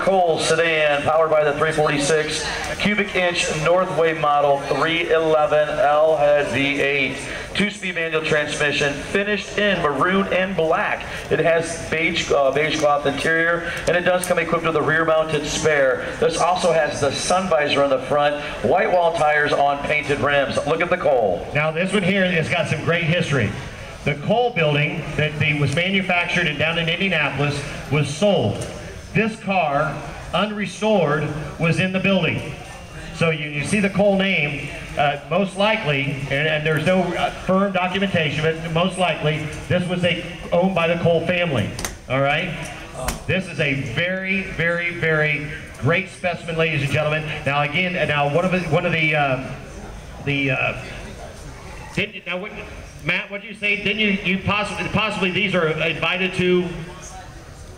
Cole sedan powered by the 346 cubic inch Northway model 311L has V8. Two-speed manual transmission finished in maroon and black. It has beige, uh, beige cloth interior and it does come equipped with a rear mounted spare. This also has the sun visor on the front, white wall tires on painted rims. Look at the Cole. Now this one here has got some great history. The Cole building that was manufactured down in Indianapolis was sold. This car, unrestored, was in the building. So you, you see the Cole name, uh, most likely, and, and there's no uh, firm documentation, but most likely this was a, owned by the Cole family. All right? This is a very, very, very great specimen, ladies and gentlemen. Now again, now one of the one of the uh, the uh, did, now what, Matt, what did you say? Didn't you you possibly possibly these are invited to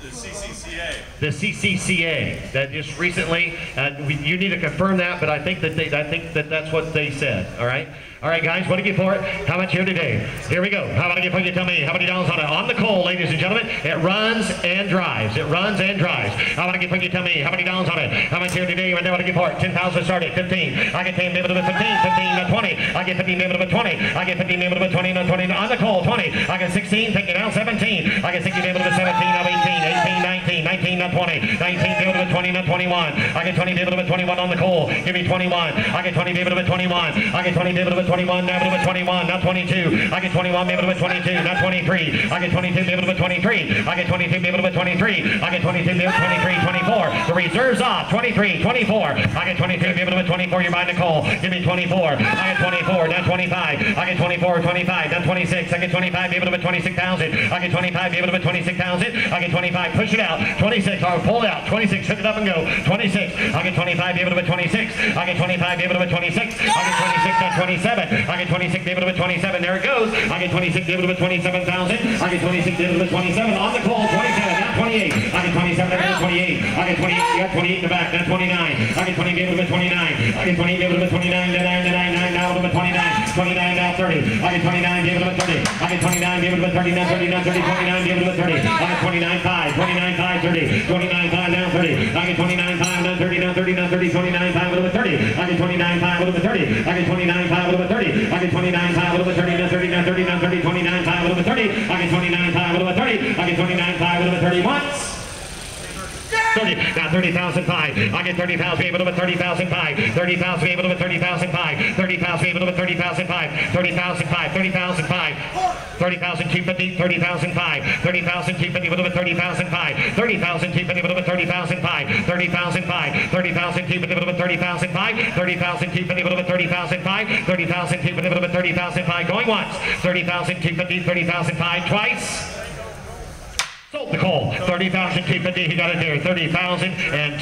The CCCA. the CCCA that just recently. Uh, we, you need to confirm that, but I think that they, I think that that's what they said. All right, all right, guys. What do you get for it? How much here today? Here we go. How about I get for you? Tell me how many dollars on it? On the Cole, ladies and gentlemen. It runs and drives. It runs and drives. How about I get for you? Tell me how many dollars on it? How much here today? Right now, what do I get for it? Ten thousand. Start at fifteen. I get ten. Maybe to 15. 15 to 20. I get 15. Maybe to 20. I get 15. Maybe to 20. No 20. On the Cole, 20. I get 16. Take it down. 17. I get 16. Maybe to 17. Of 18. 18. 19. 19 not 20, 19 David with 20 not 21. I get 20 David with 21 on the Cole. Give me 21. I get 20 David with 21. I get 20 David with 21. David with 21, not 22. I get 21 David with 22, not 23. I get 22 David with 23. I get 22 David with 23. I get 22 David with 23, 24. The reserves off. 23, 24. I get 22 David with 24. You're buying the Cole. Give me 24. I get 24, not 25. I get 24, 25, not 26. I get 25 David with 26,000. I get 25 David with 26,000. I get 25. Push it out. 26. I'll pull it out. 26. Hook it up and go. 26. I get 25 David with 26. I get 25 David with 26. I get 26 not 27. I get 26 David with 27. There it goes. I get 26 David with 27,000. I get 26 David with 27. On the Cole. 27. Not 28. I get 27 David with 28. I get 28. You got 28 in the back. Not 29. I get 20 David with 29. I get 20 David with 29. 9, 9, 9, now with 29. 29 now 30. I get 29 give David with 30. I get 29 David with 30. Now 30. Now 30. 29 David with 30. I get 29 5. 29 5 30. 29 5 now 30. I get 29 5 now 30. Now 30. Now 30. 29 5 with 30. I get 29 5 with 30. I get 29 5 with 30. I get 29 5 with 30. Now 30. Now 30. Now 30. 29 5 with 30. I get 29 5 with 30. I get 29 5 with 30 once. 30, now 30,000 pie. I get 30,000, able to 30,000 pie. 30,000, able to 30,000 pie. 30,000, able to 30,000 pie. 30,000 pie, 30,000 pie. 30,000, 250, 30,000 pie. 30,000, 250, able to 30,000 pie. 30,000, 250, able to 30,000 pie. 30,000 pie. 30,000, 250, able to 30,000 pie. 30,000, 250, able to 30,000 pie. 30,000, 250, able to 30,000 pie. Going once. 30,000, 250, 30,000 pie. Twice. Sold the Cole. 30,000, 250, he got it there. 30,000 and